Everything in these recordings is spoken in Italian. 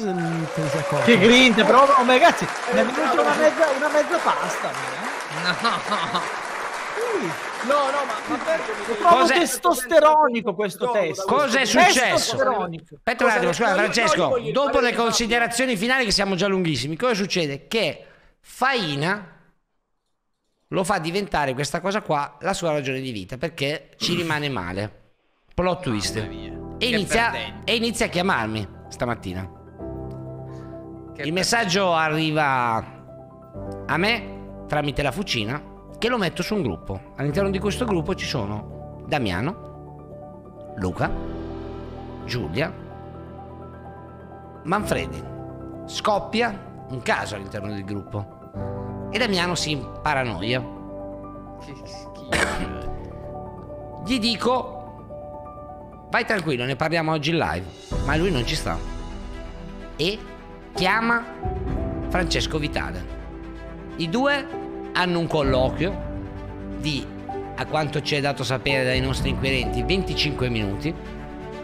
te ne sei accorto? Che grinta, però oh, ragazzi, mi è venuta una mezza, una mezza pasta. No. Sì. No, no, ma, ma Lo trovo Cos'è- testosteronico questo testo. Cosa è successo? Aspetta un attimo, scusa Francesco, dopo le considerazioni finali che siamo già lunghissimi, cosa succede? Che Faina lo fa diventare questa cosa qua la sua ragione di vita, perché ci rimane male. Plot twist. E inizia, e inizia a chiamarmi stamattina. Che Il messaggio arriva a me tramite la fucina che lo metto su un gruppo. All'interno di questo gruppo ci sono Damiano, Luca, Giulia, Manfredi. Scoppia un caso all'interno del gruppo e Damiano si paranoia. Che schifo. Gli dico, vai tranquillo, ne parliamo oggi in live, ma lui non ci sta. E chiama Francesco Vitale. I due hanno un colloquio di, a quanto ci è dato sapere dai nostri inquirenti, 25 minuti,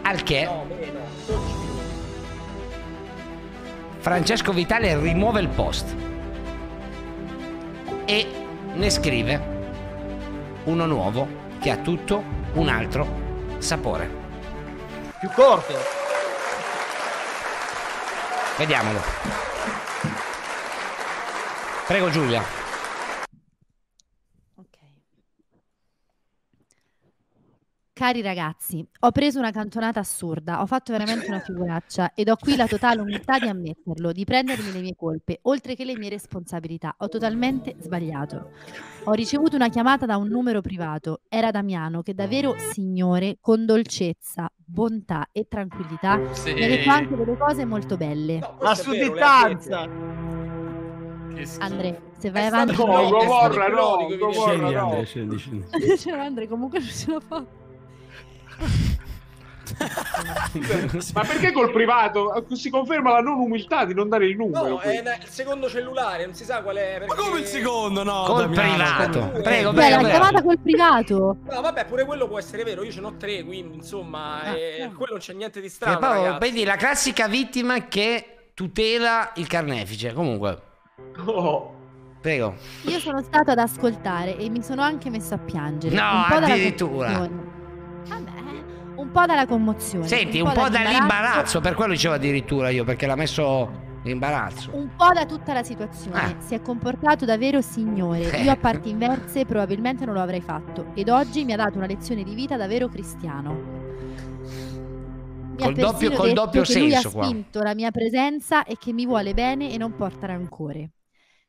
al che No, meno. 12 minuti. Francesco Vitale rimuove il post e ne scrive uno nuovo che ha tutto un altro sapore. Più corto. Vediamolo. Prego Giulia. Cari ragazzi, ho preso una cantonata assurda, ho fatto veramente una figuraccia ed ho qui la totale umiltà di ammetterlo, di prendermi le mie colpe, oltre che le mie responsabilità. Ho totalmente sbagliato. Ho ricevuto una chiamata da un numero privato. Era Damiano che davvero signore, con dolcezza, bontà e tranquillità, Sì. mi ha detto anche delle cose molto belle. No, La vero, sudditanza. Andrea, se vai avanti... No, No, no, no. Andre, scendi, scendi. Cioè, Andre, comunque non ce la fa. Ma perché col privato si conferma la non umiltà di non dare il numero? No, qui. è il secondo cellulare, non si sa qual è. Ma perché- come il secondo? No, Col Damiano, privato. come- Prego, Beh, prego, la prego. chiamata col privato. No, vabbè, pure quello può essere vero. Io ce n'ho tre, quindi insomma, Ah, eh, no. quello non c'è niente di strano. poi, ragazzi. vedi, la classica vittima che tutela il carnefice. Comunque, Oh. prego. Io sono stato ad ascoltare e mi sono anche messo a piangere. No, un po' dalla addirittura. Un po' dalla commozione. Senti, un po' dall'imbarazzo, per quello dicevo addirittura io, perché l'ha messo in imbarazzo. Un po' da tutta la situazione. Ah. Si è comportato da vero signore. Eh. Io a parti inverse probabilmente non lo avrei fatto. Ed oggi mi ha dato una lezione di vita da vero cristiano. Mi Col doppio- col detto doppio che lui ha senso qua. spinto la mia presenza e che mi vuole bene e non porta rancore.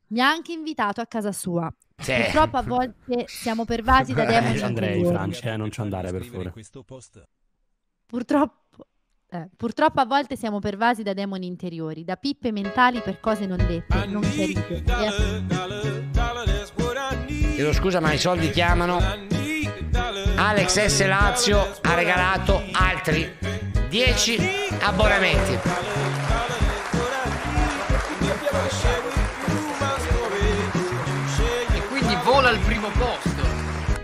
Mi ha anche invitato a casa sua. Sì. Purtroppo a volte siamo pervasi da demoni Eh, Andrei, interiori. Francia, eh, non ci andare per favore. Purtroppo, eh, purtroppo a volte siamo pervasi da demoni interiori, da pippe mentali per cose non dette, non chiarite. E a- Chiedo scusa, ma i soldi chiamano. Alex S. Lazio ha regalato altri 10 abbonamenti. E quindi vola al primo posto.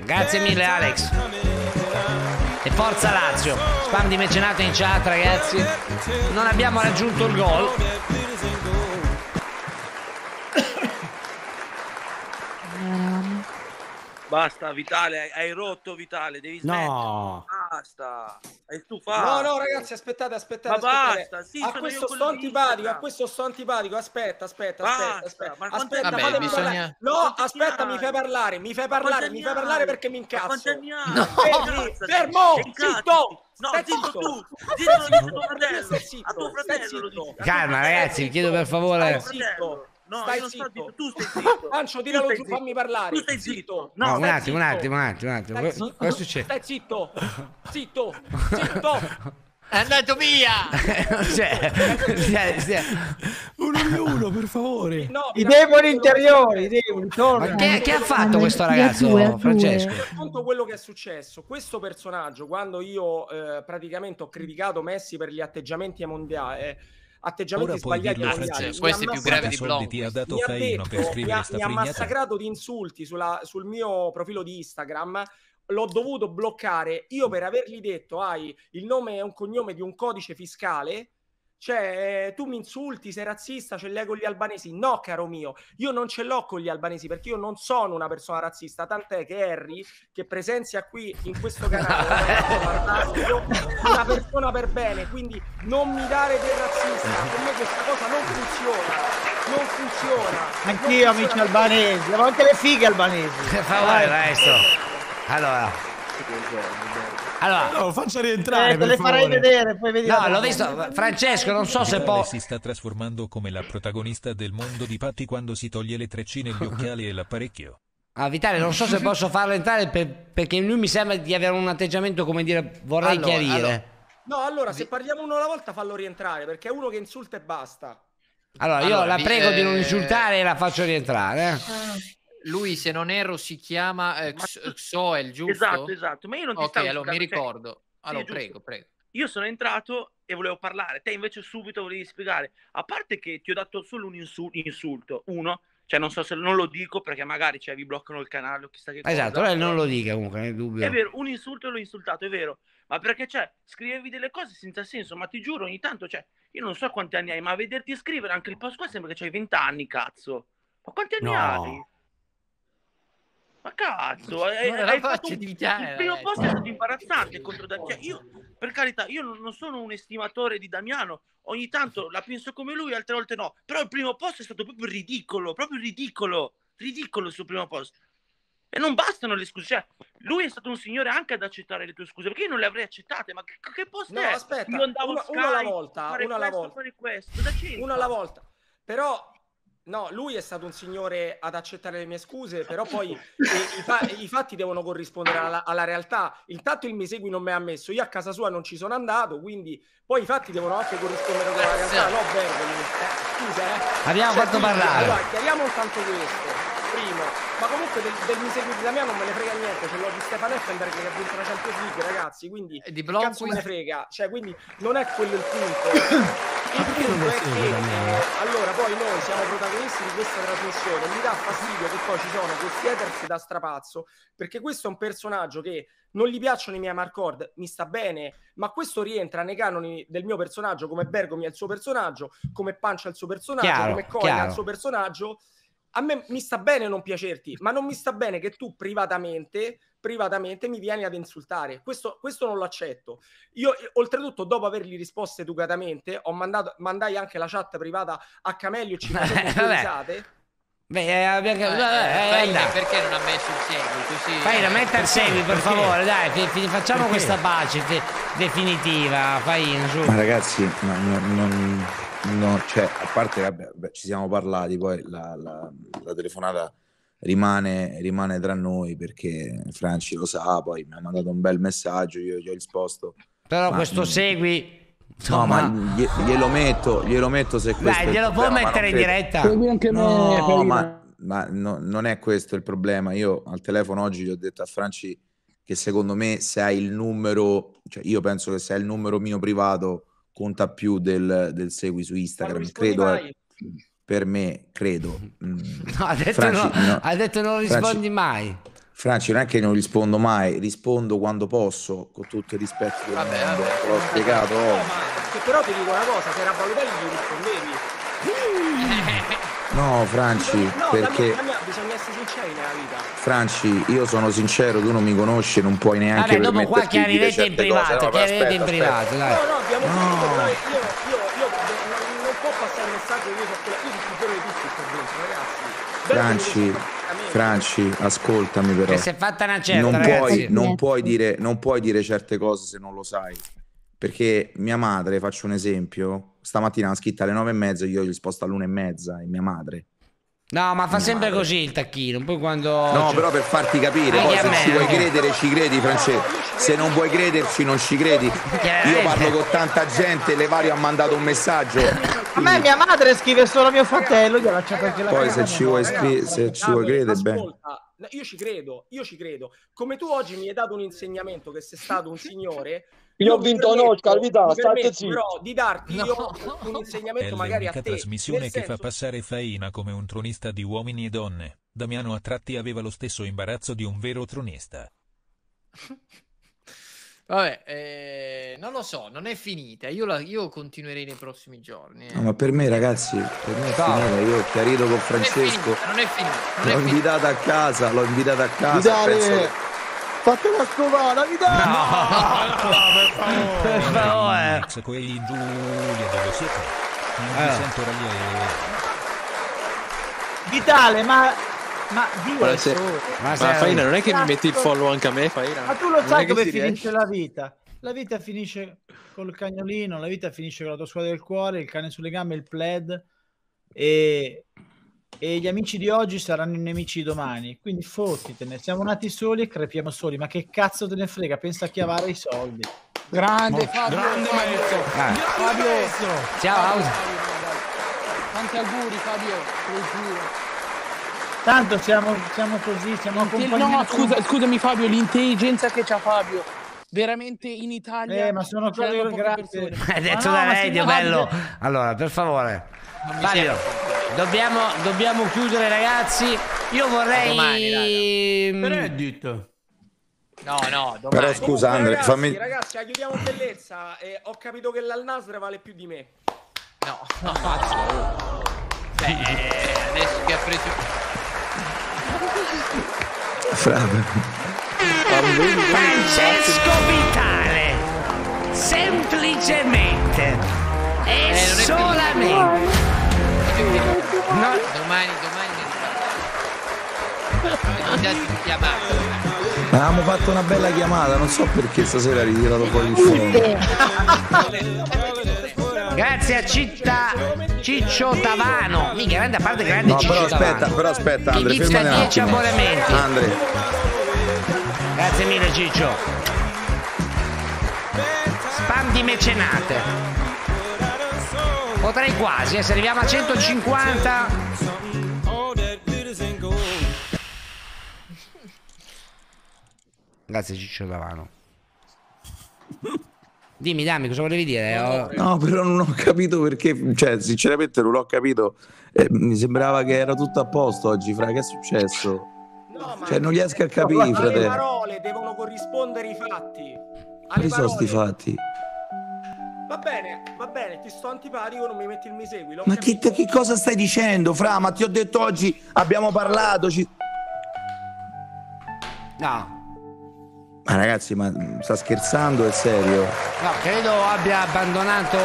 Grazie mille, Alex. E forza Lazio. Spam di mecenato in chat, ragazzi. Non abbiamo raggiunto il gol. Basta, Vitale, hai- hai rotto Vitale, devi smettere. No, Basta, hai No, stufato. no, ragazzi, aspettate, aspettate. Ma aspettate. basta, sì, a questo sto antipatico, a questo sto antipatico. Aspetta, aspetta, Basta, aspetta, aspetta. aspetta, Vabbè, fatemi bisogna- parlare. No, aspetta, mi fai parlare, mi fai parlare, mi fai parlare perché mi incazzo. No. Fermi, fermo, zitto. No, Stai zitto zitto. tu, zitto zitto. tuo fratello. A tuo fratello. Calma, ragazzi, vi chiedo per favore. Stai zitto. No, Stai io sto zitto. zitto, tu stai zitto. Ancio, Tu tiralo giù, zitto. fammi parlare. Tu stai zitto. No, un stai attimo, un attimo, un attimo, un attimo. Stai zitto. Cosa succede? Stai zitto. Zitto. Zitto. È andato via! Cioè, stia- stia- uno di uno, per favore. No, I demoni interiori, i demoni, Ma torna. che, che ha fatto questo ragazzo, due. Francesco? Racconto quello che è successo. Questo personaggio, quando io eh, praticamente ho criticato Messi per gli atteggiamenti ai mondiali, eh, atteggiamenti Ora sbagliati dirlo, mi Questo è più grave di soldi Blom. ti ha dato mi ha, detto, per mi, ha, mi ha massacrato di insulti sulla- sul mio profilo di Instagram. L'ho dovuto bloccare io per avergli detto: hai il nome e un cognome di un codice fiscale. Cioè, eh, tu mi insulti, sei razzista, ce l'hai con gli albanesi. No, caro mio, io non ce l'ho con gli albanesi perché io non sono una persona razzista. Tant'è che Harry, che presenzia qui in questo canale, è una persona per bene. Quindi non mi dare del razzista. Per me questa cosa non funziona. Non funziona. Non Anch'io, amici funziona. albanesi. Avevo anche le fighe albanesi. Per favore, maestro. Allora. Allora, No, lo faccia rientrare, Eh, le farei favore. vedere, poi vedi. no, l'ho visto. Francesco, non so se può. si sta trasformando come la protagonista del mondo di Patti quando si toglie le treccine, gli occhiali e l'apparecchio. Ah, Vitale, non so se posso farlo entrare per- perché lui mi sembra di avere un atteggiamento come dire vorrei Allora, chiarire. allora. No, allora, se parliamo uno alla volta, fallo rientrare perché è uno che insulta e basta. Allora, io Allora, la prego di non eh, insultare e la faccio rientrare. eh. Lui, se non erro, si chiama eh, tu- Xoel, giusto? Esatto, esatto. Ma io non ti Ok, stavo allora mi cioè, ricordo. Allora, giusto. prego, prego. io sono entrato e volevo parlare, te invece subito volevi spiegare. A parte che ti ho dato solo un insu- insulto, uno, cioè non so se non lo dico perché magari cioè, vi bloccano il canale o chissà che cosa. Esatto, lei non lo dica comunque, nel dubbio. È vero, un insulto l'ho insultato, è vero. Ma perché cioè, scrivevi delle cose senza senso, ma ti giuro, ogni tanto, cioè, io non so quanti anni hai, ma a vederti scrivere anche il post qua sembra che c'hai 20 anni, cazzo. Ma quanti anni No. hai? Ma cazzo, hai, hai fatto un- di chiare, il primo eh. post è stato imbarazzante contro Da- cioè, io, per carità, io non, sono un estimatore di Damiano, ogni tanto la penso come lui, altre volte no, però il primo post è stato proprio ridicolo, proprio ridicolo, ridicolo il suo primo post. E non bastano le scuse, cioè, lui è stato un signore anche ad accettare le tue scuse, perché io non le avrei accettate, ma che, che post No, è? aspetta, io andavo una- a una alla Sky, volta, una alla volta. questo? Una alla volta. Però, no, lui è stato un signore ad accettare le mie scuse, però poi i, i fa- i fatti devono corrispondere alla, alla realtà. Intanto il mi segui non mi ha ammesso, io a casa sua non ci sono andato, quindi poi i fatti devono anche corrispondere con la realtà, no Bergoli? Eh, scusa, eh. Abbiamo Cioè, fatto quindi, parlare. Allora, chiariamo intanto questo. Primo, ma comunque del, del mi segui di Damiano non me ne frega niente, ce l'ho di Stefano Effenberg che ha vinto la Champions League, ragazzi, quindi E di che cazzo me ne frega? Cioè, quindi non è quello il punto. Il non punto è che eh, allora poi noi siamo protagonisti di questa trasmissione. Mi dà fastidio che poi ci sono questi haters da strapazzo, perché questo è un personaggio che non gli piacciono i miei Marcord, mi sta bene, ma questo rientra nei canoni del mio personaggio, come Bergomi è il suo personaggio, come Pancia è il suo personaggio, Chiaro, come Coina è il suo personaggio. A me mi sta bene non piacerti, ma non mi sta bene che tu privatamente, privatamente mi vieni ad insultare. Questo, questo non lo accetto. Io, eh, oltretutto, dopo avergli risposto educatamente, ho mandato, mandai anche la chat privata a Camelio e ci risate. Beh, eh, Eh, capito. eh, Eh, dai. perché non ha messo il segui? Così... Faina, metta il segui per Perché? favore, dai, fi- fi- facciamo Perché? questa pace fi- definitiva, Faina, su. Ma ragazzi, ma no- non, no, cioè, a parte, vabbè, vabbè, ci siamo parlati, poi la, la- la telefonata rimane, rimane tra noi perché Franci lo sa, poi mi ha mandato un bel messaggio, io gli ho risposto. Però Ma- questo segui, No, ma glie- glielo metto, glielo metto se questo dai, glielo può mettere in non diretta. Segui anche me, No, Farina. ma, ma no- non è questo il problema. Io al telefono oggi gli ho detto a Franci che secondo me se hai il numero, cioè io penso che se hai il numero mio privato conta più del, del segui su non Instagram. Credo. Per me, credo. Mm. No, ha detto, Franci, no, no. ha detto non Franci- rispondi mai. Franci, non è che non rispondo mai, rispondo quando posso, con tutto il rispetto del Vabbè, mondo. vabbè. Te l'ho spiegato No, oggi. ma che però ti dico una cosa, se era Balotelli gli rispondevi. No, Franci, no, perché da me- da me bisogna essere sinceri nella vita. Franci, io sono sincero, tu non mi conosci, non puoi neanche Vabbè, dopo qua chiarirete in privato, No, chiarirete in privato, dai. No, no, abbiamo No. capito, però io, io, io, non, il messaggio io so quella, io ti giuro di tutti qua dentro, ragazzi. Franci, perfettamente. Franci, ascoltami però. Che si è fatta una certa, non, puoi, non, puoi dire, non puoi dire certe cose se non lo sai. Perché mia madre, faccio un esempio, stamattina ha scritto alle nove e mezza, io gli sposto all'una e mezza, è mia madre. No, ma fa sempre madre. così il tacchino. Poi quando. No, cioè- però per farti capire, Anche poi se me, ci vuoi no. credere ci credi, Francesco. Se non vuoi crederci non ci credi. Io parlo con tanta gente, Levario ha mandato un messaggio. A me mia madre scrive solo mio fratello, gliela c'è perché la Poi se ci vuoi, scri- se ci vuoi credere, bene. io ci credo, io ci credo. Come tu oggi mi hai dato un insegnamento che sei stato un signore. Io ho vinto un Oscar, Vità, mi state zitto. Però di darti No. io un È insegnamento magari a l'unica te. trasmissione nel che fa passare Faina come un tronista di uomini e donne. Damiano a tratti aveva lo stesso imbarazzo di un vero tronista. Vabbè, eh, non lo so, non è finita. Io, la- io continuerei nei prossimi giorni. eh. No, ma per me, ragazzi, per me è finita. Io ho chiarito con Non è Francesco. finita, non è finita. Non L'ho è finita. invitata a casa, l'ho invitata a casa. Vitale, penso che- fate la scovata, Vitale! Per favore. Max Coelho Giulia dove siete? Non vi Eh. sento ragliere. Vitale, ma... Ma Dio, Buonasera. solo. Ma Ma Faina, non è che mi metti il follow anche a me, Faina? Ma tu lo sai dove si finisce riesce? la vita? La vita finisce col cagnolino, la vita finisce con la tua squadra del cuore, il cane sulle gambe, il plaid e, e gli amici di oggi saranno i nemici di domani. Quindi fottitene, siamo nati soli e crepiamo soli, ma che cazzo te ne frega? Pensa a chiavare i soldi. Grande Fabio. Grande Fabio. maestro. Ah. Fabio. Ciao, Ausi. Tanti auguri Fabio, te. Tanto siamo, siamo così, siamo accompagnati. No, scusa, scusami Fabio, l'intelligenza che c'ha Fabio. Veramente in Italia. Eh, ma sono cose grazie. Hai detto da si- bello. Allora, per favore. Fabio. Dobbiamo, dobbiamo chiudere ragazzi. Io vorrei... Domani, Mm, Benedit. No, no, domani. Però scusa, Andre, ragazzi, fammi. ragazzi, aiutiamo bellezza. eh, ho capito che l'Al-Nasr vale più di me. No, no, Beh, eh, adesso che ha preso... Fra- Francesco Vitale. Semplicemente. E Eh, non solamente. No, Domani, domani. Ma avevamo fatto una bella chiamata, non so perché stasera hai ritirato fuori il phone. grazie a Citta Ciccio Tavano. Mica, grande a parte grande No, Ciccio però aspetta, Tavano. però aspetta, Andre, fermati un 10 attimo. abbonamenti. Andre, Grazie mille Ciccio. Spam di mecenate. Potrei quasi, eh, se arriviamo a 150. Grazie Ciccio Tavano. Dimmi, dammi, cosa volevi dire? Ho- no, però non ho capito perché, cioè, sinceramente non l'ho capito. Eh, mi sembrava che era tutto a posto oggi, fra, che è successo? No, ma Cioè, non riesco a capire, fratello. parole devono corrispondere i fatti. Quali sono sti fatti? Va bene, va bene, ti sto antipatico, non mi metti il mi segui. Ma che, che cosa stai dicendo, Fra? Ma ti ho detto oggi, abbiamo parlato. ci- No, Ma ragazzi, ma mm, sta scherzando, è serio? no, credo abbia abbandonato.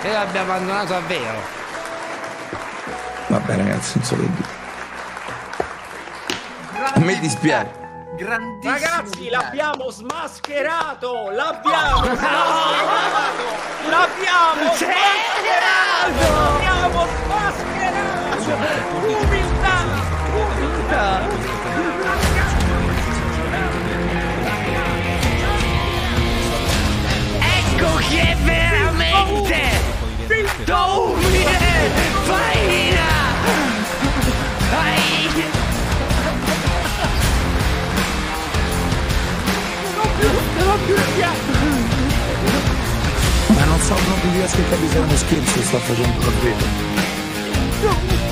Credo abbia abbandonato davvero. Vabbè, ragazzi, non so che dire. A me dispiace. Grandissimo. Ragazzi, l'abbiamo smascherato! L'abbiamo smascherato! L'abbiamo smascherato! L'abbiamo smascherato! Umiltà! Umiltà! Ecco chi è veramente finto umile faina Ai. Ma non so proprio di aspettare che erano scherzi sto fazendo davvero. No.